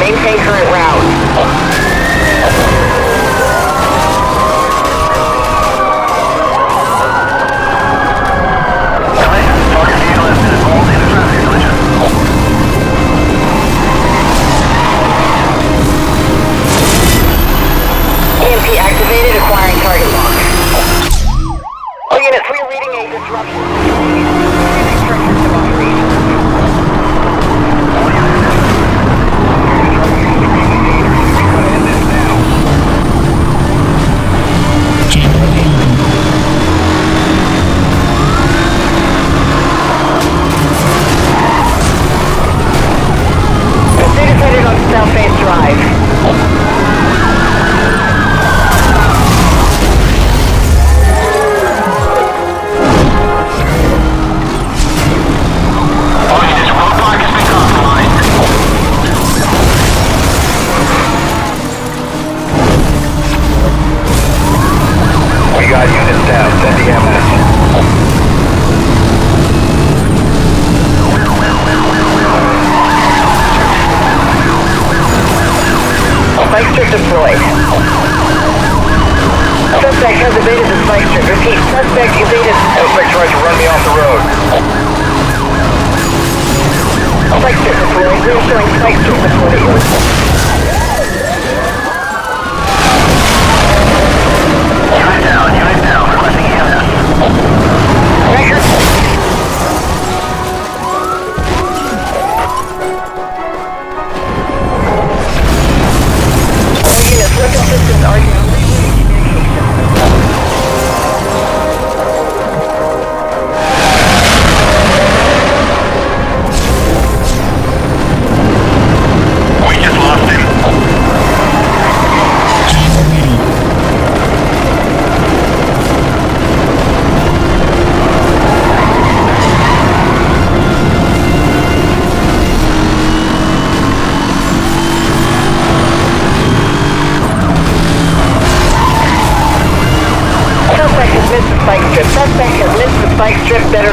maintain current route. activated, acquiring target lock. All units, we are reading a disruption. Deployed. Suspect has evaded the spike strip. Repeat, suspect evaded. Suspect tried to run me off the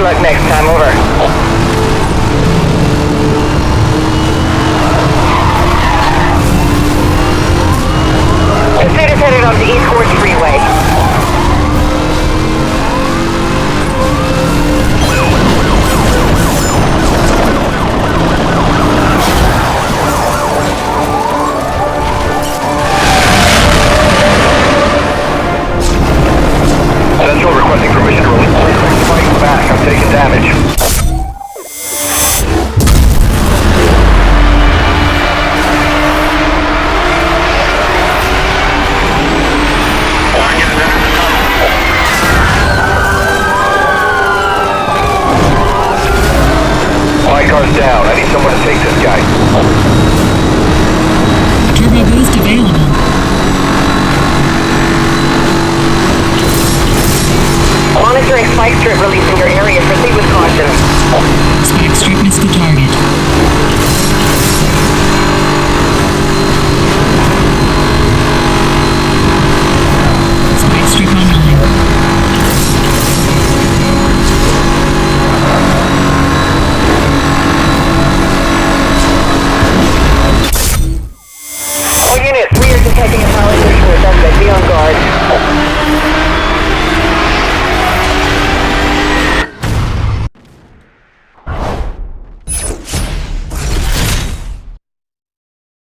Better luck next time. Over. Pursuit is headed onto East Horse Freeway. Down. I need someone to take this guy. Turbo boost available. Monitoring spike strip release in your area. Proceed